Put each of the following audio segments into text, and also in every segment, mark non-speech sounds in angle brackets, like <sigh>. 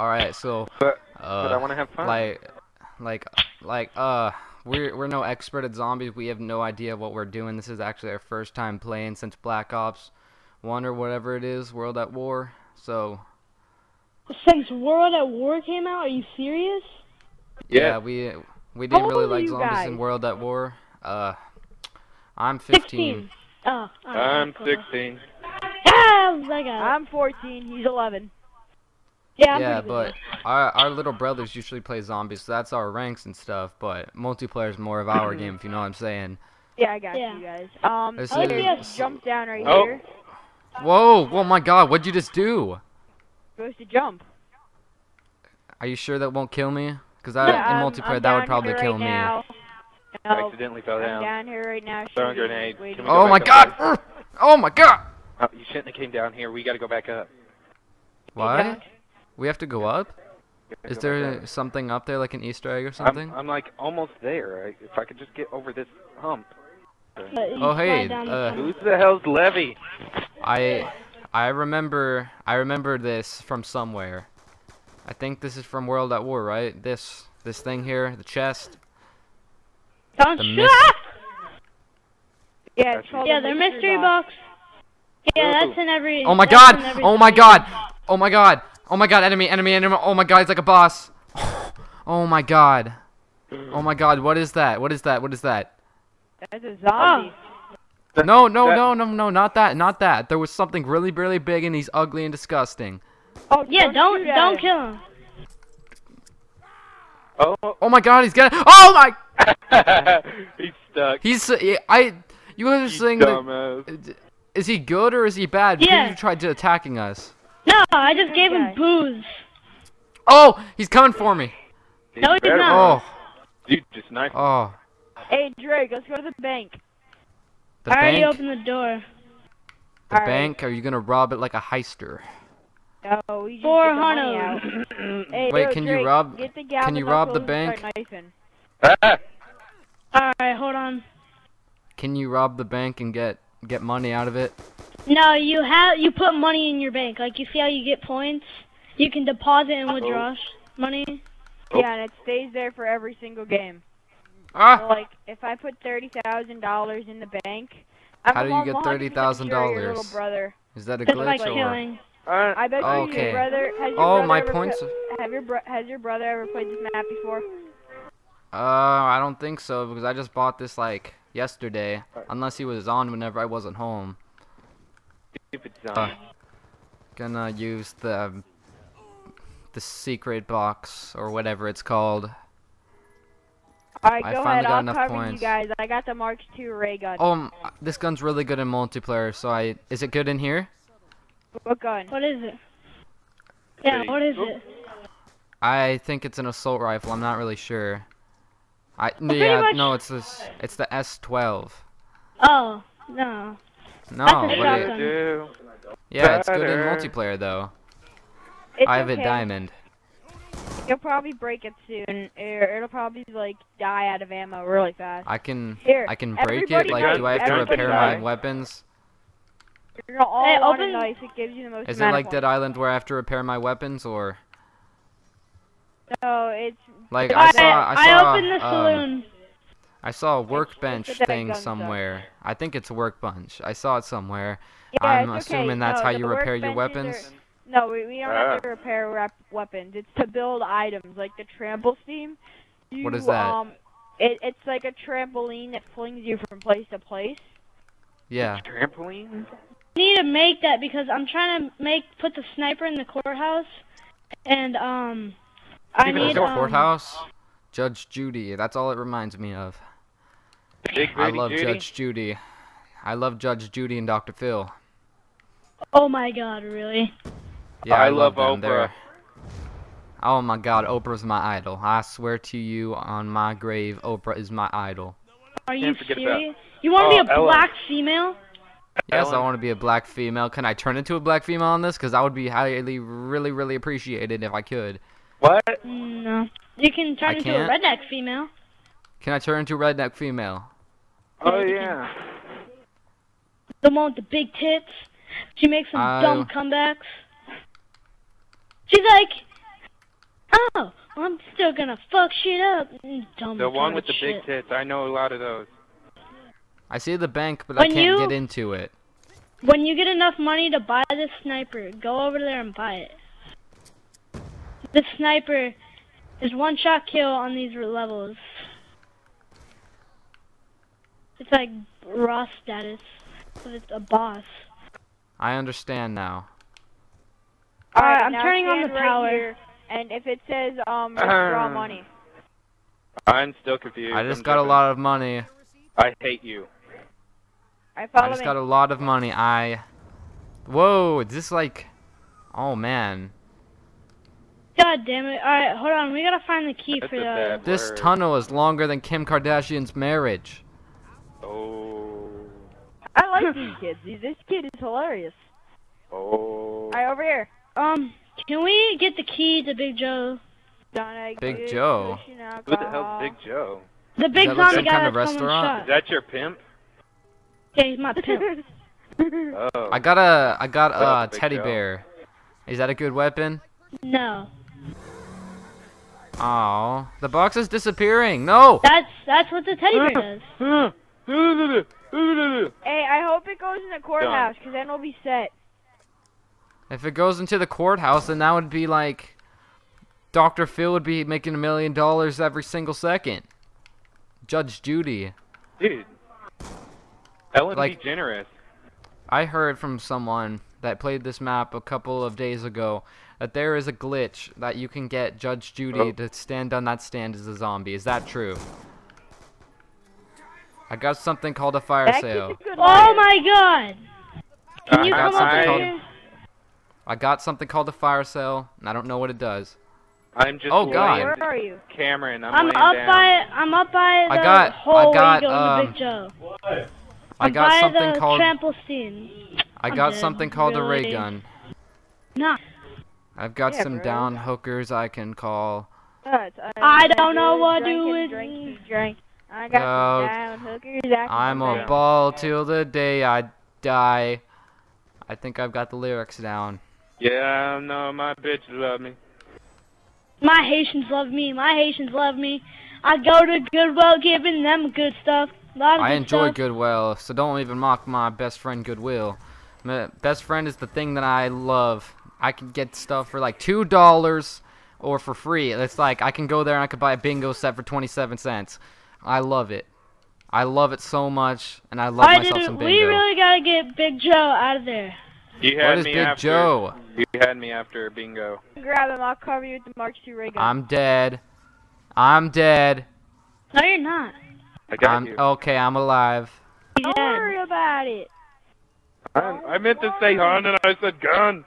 All right, so But, uh, but I want to have fun. like, like, like, uh, we're we're no expert at zombies. We have no idea what we're doing. This is actually our first time playing since Black Ops One or whatever it is, World at War. So Since World at War came out, are you serious? yeah, yeah. we we didn't really like you zombies in? World at War. Uh, I'm 15. Oh, alright, I'm cool. 16. Ah, I got it. I'm 14. He's 11. Yeah, I'm Yeah, but our our little brothers usually play zombies, so that's our ranks and stuff. But multiplayer is more of our game, if you know what I'm saying. Yeah, I got Yeah. you guys. Um, This you is- just jump down right Oh. here. Whoa! Oh my God! What'd you just do? Supposed to jump. Are you sure that won't kill me? Because in Yeah, I'm- multiplayer I'm that would probably here kill right me. Now. I accidentally fell I'm down. down here right now. Throwing grenade. waiting Can for Oh my God! up, Oh my God! Oh, you shouldn't have came down here. We got to go back up. What? We have to go up? Is there something up there, like an Easter egg or something? I'm, I'm like almost there. I, if I could just get over this hump. Oh, hey, down the uh. Who's the hell's Levy? I I remember I remember this from somewhere. I think this is from World at War, right? This this thing here, the chest. Don't the shoot! myth- Yeah, it's Gotcha. called Yeah, the the mystery box. Yeah, Ooh. that's in every. Oh my god! Oh my zombie. god! Oh my god! Oh my god! Enemy! Enemy! Enemy! Oh my god! It's like a boss. <sighs> Oh my god! Oh my god! What is that? What is that? What is that? That's a zombie. That- No! No! that- No! No! No! Not that! Not that! There was something really, really big, and he's ugly and disgusting. Oh, Yeah, don't shoot at don't him. kill him. Oh, Oh my god! He's gonna! Oh my! <laughs> he's stuck. He's I. You guys are saying that. dumbass. Is he good or is he bad? Because Yeah. you tried to attacking us. No, I just gave him booze. Oh! He's coming for me! No, he's better not. Oh! Dude, just nice. Oh! Hey, Drake, let's go to the bank. The I already opened the door. The Alright. bank? Are you gonna rob it like a heister? No, we just Four get the money out. <clears throat> Hey, Wait, yo, can you rob- Get the gal can you rob the knuckles and start bank? Ah! Alright, hold on. Can you rob the bank and get get money out of it? No, you have you put money in your bank. Like you see how you get points. You can deposit and withdraw sh- money. Oh. Yeah, and it stays there for every single game. So, Ah! like, if I put thirty thousand dollars in the bank, I'm How do you get 100% sure your little $30,000? brother. Is that a Just by glitch or? killing. Uh, I bet you Okay. your brother has your Oh, brother my ever points. have your bro- has your brother ever played this map before? Uh, I don't think so because I just bought this like yesterday. Unless he was on whenever I wasn't home. Stupid Uh, gonna use the the secret box or whatever it's called. Alright, go finally ahead. got I'll enough cover you points. guys. I got the Mark II ray gun. Oh, um, this gun's really good in multiplayer. So I is it good in here? What gun? What is it? Yeah, what is it? I think it's an assault rifle. I'm not really sure. I pretty yeah no it's this it's the S12. Oh, no. No, That's What shotgun. do you do? yeah, it's good in multiplayer though. It's I have okay. it diamond. You'll probably break it soon, it'll probably like die out of ammo really fast. I can Here, I can break it. Like, do I have to everybody repair my weapons? You're all Hey, want open- a knife. It gives you the most. Is it amount of like Dead. Island where I have to repair my weapons or No, it's like I I, saw I saw opened the um, saloon. I saw a workbench thing gun stuff. somewhere. I think it's a workbench. I saw it somewhere. yeah, I'm it's okay. assuming that's no, how you repair your weapons. Are, no, we, we don't have to Ah. repair rep- weapons. It's to build items, like the trample steam. You, What is that? Um, it, it's like a trampoline that flings you from place to place. Yeah. Trampoline? need to make that because I'm trying to make put the sniper in the courthouse, and um, I need the um, courthouse. Judge Judy. That's all it reminds me of. Big I love Judy? Judge Judy. I love Judge Judy and Dr. Phil. Oh my God, really? Yeah, I I, love, love them. They're- Oh my God, Oprah's my idol. I swear to you, on my grave, Oprah is my idol. Are you Can't about- serious? You want to Oh, be a Ellen. black female? Yes, I want to be a black female. Can I turn into a black female on this? Because I would be highly, really, really appreciated if I could. What? No. You can turn I into can't? a redneck female. Can I turn into a redneck female? Oh, yeah. The one with the big tits. She makes some I- dumb comebacks. She's like, No, I'm still gonna fuck shit up. Mm, Dumb The one with the retarded big tits. I know a lot of those. I see the bank, but I can't you- get into it. When you get enough money to buy this sniper, go over there and buy it. This sniper is one shot kill on these levels. It's like raw status, but it's a boss. I understand now. Alright, Alright, I'm now turning on stand the right power. here, and if it says um <clears throat> withdraw Um, money, I'm still confused. I just I'm got a lot of money. I hate you. I I just me. got a lot of money. I. Whoa, is this like. Oh man. God damn it! All right, hold on. We gotta find the key That's for a the. This word. tunnel is longer than Kim Kardashian's marriage. Oh. I like these <laughs> kids. These- This kid is hilarious. Oh. Alright, over here. Um, can we get the key to Big Joe? Donna, Big Joe? Who the alcohol. hell's Big Joe? The big that like zombie guy kind of restaurant? Is that your pimp? Yeah, he's my pimp. <laughs> Oh. I got a. I got a Big teddy Joe? bear. Is that a good weapon? no, Oh, the box is disappearing. No. that's that's what the teddy bear <laughs> does. Hey, I hope it goes in the courthouse, because then we'll be set. If it goes into the courthouse, then that would be like. Dr. Phil would be making a million dollars every single second. Judge Judy. Dude. Ellen Like- generous. I heard from someone that played this map a couple of days ago that there is a glitch that you can get Judge Judy Oh. to stand on that stand as a zombie. Is that true? I got something called a fire That sale. a Oh my god! Can you I got come up something called- here? I got something called a fire sale, and I don't know what it does. I'm just Oh, God. Where are you? Cameron, I'm, I'm up down. by I'm up by the I got- hole I where got, you go um, into Big Joe. I I'm got by something the called trampoline. I I'm got dead, something called a ray gun. Nah, I've got Yeah, some bro. down hookers I can call. Uh, I I don't know do what drink do and with drink me. and drink. I got No, some down hookers. I can I'm drink. a ball till the day I die. I think I've got the lyrics down. Yeah, no, my bitch love me. my Haitians love me. My Haitians love me. I go to Goodwill giving them good stuff. Lot of I good enjoy stuff. Goodwill, so don't even mock my best friend Goodwill. My best friend is the thing that I love. I can get stuff for like two dollars or for free. It's like I can go there and I could buy a bingo set for twenty-seven cents. I love it. I love it so much, and I love Alright, myself dude, some we bingo. really gotta get Big Joe out of there. You had what is me Big after. Joe? You had me after bingo. Grab him. I'll cover you with the Mark II ray gun. I'm dead. I'm dead. No, you're not. I got I'm you. okay. I'm alive. He's Don't dead. worry about it. I, I meant to say hun and I said gun.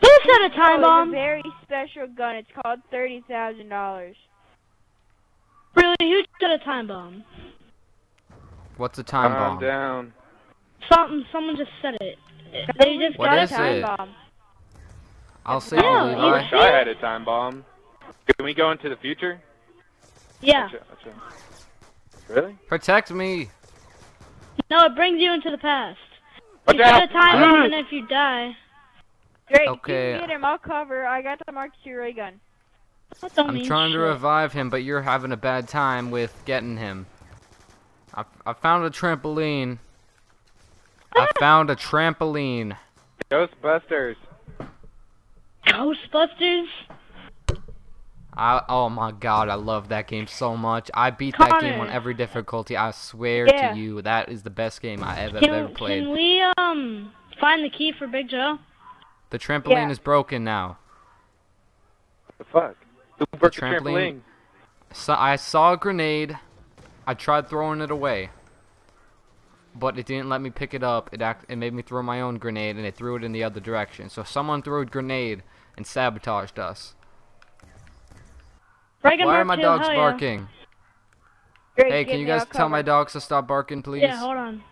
Who set a time Oh, bomb? It's a very special gun. It's called thirty thousand dollars. Really, who set a time bomb? What's a time I'm bomb? down. Something, someone just said it. They just What got is a time it? bomb. I'll say Yeah, it, you I Levi. wish I had a time bomb. Can we go into the future? Yeah. Gotcha, gotcha. Really? Protect me. No, it brings you into the past. Watch you set out! a time bomb, and if you die, Drake, Okay. you get him. I'll cover. I got the Mark II ray gun. That I'm mean trying to shit. revive him, but you're having a bad time with getting him. I, I found a trampoline. I found a trampoline. Ghostbusters. Ghostbusters. I, oh my god, I love that game so much. I beat that game on every difficulty. I swear Yeah. to you, that is the best game I have ever Can, played. can we um find the key for Big Joe? The trampoline Yeah. is broken now. What The fuck? Who broke the trampoline? trampoline? So I saw a grenade. I tried throwing it away. But it didn't let me pick it up. It act it made me throw my own grenade and it threw it in the other direction. So someone threw a grenade and sabotaged us. Reagan Why are my dogs hell barking? Drake, Hey, can you guys tell my dogs to stop barking, please? Yeah, hold on.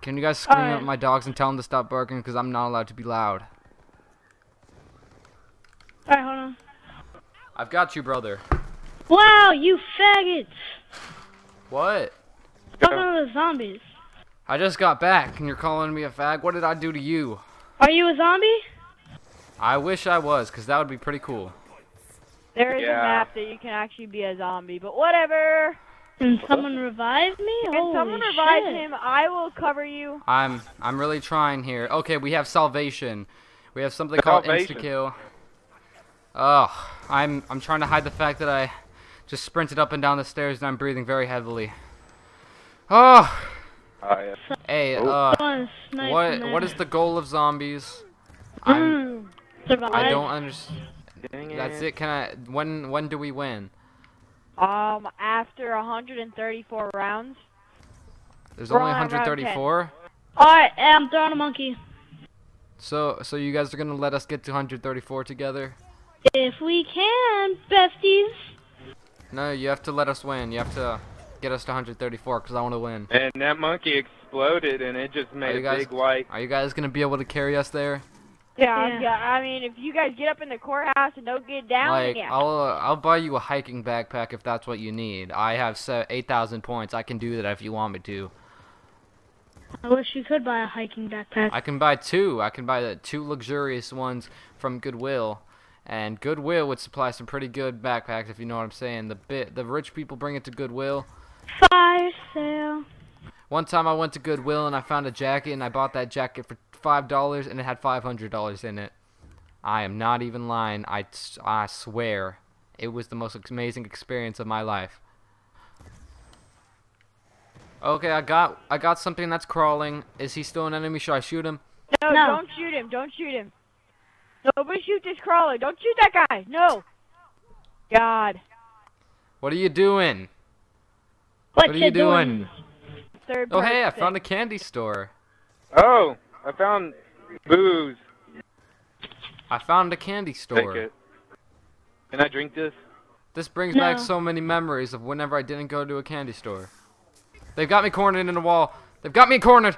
Can you guys scream Alright. at my dogs and tell them to stop barking? Because I'm not allowed to be loud. Alright, hold on. I've got you, brother. Wow, you faggots! What? Talking to the zombies. I just got back and you're calling me a fag. What did I do to you? Are you a zombie? I wish I was, cause that would be pretty cool. There is Yeah. a map that you can actually be a zombie, but whatever. Can someone revive me? Can Holy someone revive shit. him? I will cover you. I'm I'm really trying here. Okay, we have salvation. We have something called Salvation. insta kill. Oh, I'm I'm trying to hide the fact that I just sprinted up and down the stairs and I'm breathing very heavily. Oh, Oh, yeah. hey, Oh. uh, what in what there. is the goal of zombies? I'm survive. I don't understand. That's it. Can I? When when do we win? Um, after 134 rounds. There's We're only on 134. Alright, I'm throwing a monkey. So so you guys are gonna let us get to 134 together? If we can, besties. No, you have to let us win. You have to get us to 134 because I want to win. And that monkey exploded, and it just made you a big white. Are you guys gonna be able to carry us there? Yeah, Yeah. yeah. I mean, if you guys get up in the courthouse and don't get down, like yeah. I'll uh, I'll buy you a hiking backpack if that's what you need. I have 8,000 points. I can do that if you want me to. I wish you could buy a hiking backpack. I can buy two. I can buy the two luxurious ones from Goodwill. And Goodwill would supply some pretty good backpacks if you know what I'm saying. The bit the rich people bring it to Goodwill. Fire sale. One time I went to Goodwill and I found a jacket and I bought that jacket for five dollars and it had five hundred dollars in it. I am not even lying. I, I swear, it was the most amazing experience of my life. Okay, I got I got something that's crawling. Is he still an enemy? Should I shoot him? no, No. don't shoot him. Don't shoot him. Nobody shoot this crawler. Don't shoot that guy. No. God. What are you doing? What, What are you doing? Third Oh hey, I found a candy store. Oh, I found booze. I found a candy Take store. it. Can I drink this? This brings back so many memories of whenever I didn't go to a candy store. They've got me cornered in a wall. They've got me cornered.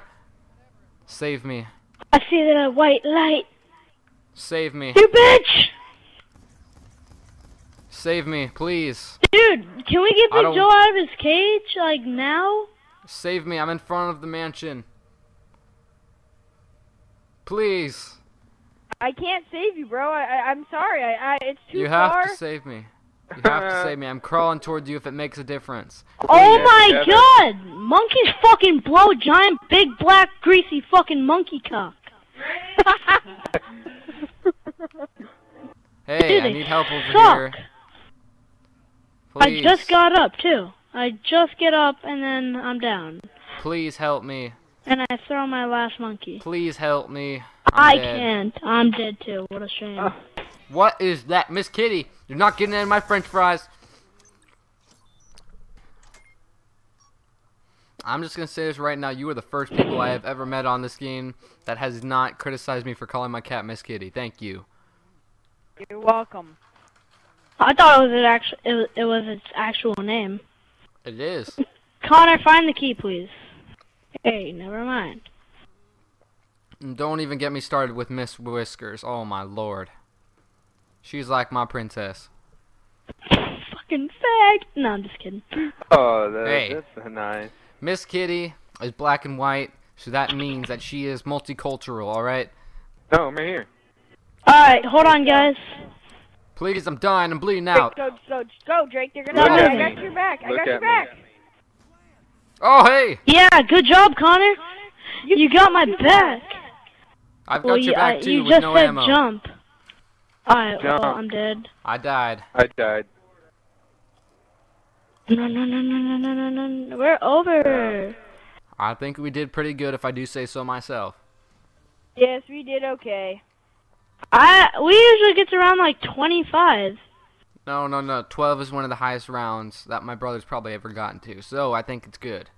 Save me. I see the white light. Save me. You bitch! Save me, please. Dude, can we get I Big Joe out of his cage, like, now? Save me. I'm in front of the mansion. Please. I can't save you, bro. I, I I'm sorry. I, I it's too You have far. to save me. <laughs> You have to save me. I'm crawling towards you if it makes a difference. Oh Yeah, my together. god! Monkeys fucking blow giant, big, black, greasy fucking monkey cock. <laughs> <laughs> Hey, Dude, I need help over suck. here. I just got up, too. I just get up, and then I'm down. Please help me. And I throw my last monkey. Please help me. I I'm dead. can't. I'm dead, too. What a shame. Ah. What is that, Miss Kitty? You're not getting any of my French fries. I'm just gonna say this right now. You are the first people I have ever met on this game that has not criticized me for calling my cat Miss Kitty. Thank you. You're welcome. I thought it was, its actual, it, was- it was its actual name. It is. <laughs> Connor, find the key, please. Hey, never mind. Don't even get me started with Miss Whiskers. Oh my lord. She's like my princess. Fucking fag. No, I'm just kidding. <laughs> Oh, that, Hey. that's nice. Miss Kitty is black and white, so that means that she is multicultural, alright? No, I'm right here. Alright, hold on, guys. Please, I'm dying. I'm bleeding out. Go, go, go, Drake. You're gonna. I got your back. I Look got your back. Oh, hey. Yeah, good job, Connor. You, you got my back. I've got well, your back, uh, too, you with no ammo. Jump. Alright, well, I'm dead. I died. I died. No, no, no, no, no, no, no, no. We're over. I think we did pretty good, if I do say so myself. Yes, we did okay. I we usually get to around like 25. No, no, no. 12 is one of the highest rounds that my brother's probably ever gotten to, so I think it's good.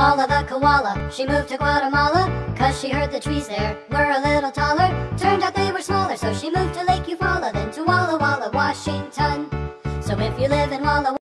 Paula the koala, she moved to Guatemala Cause she heard the trees there were a little taller Turned out they were smaller, so she moved to Lake Eufaula Then to Walla Walla, Washington So if you live in Walla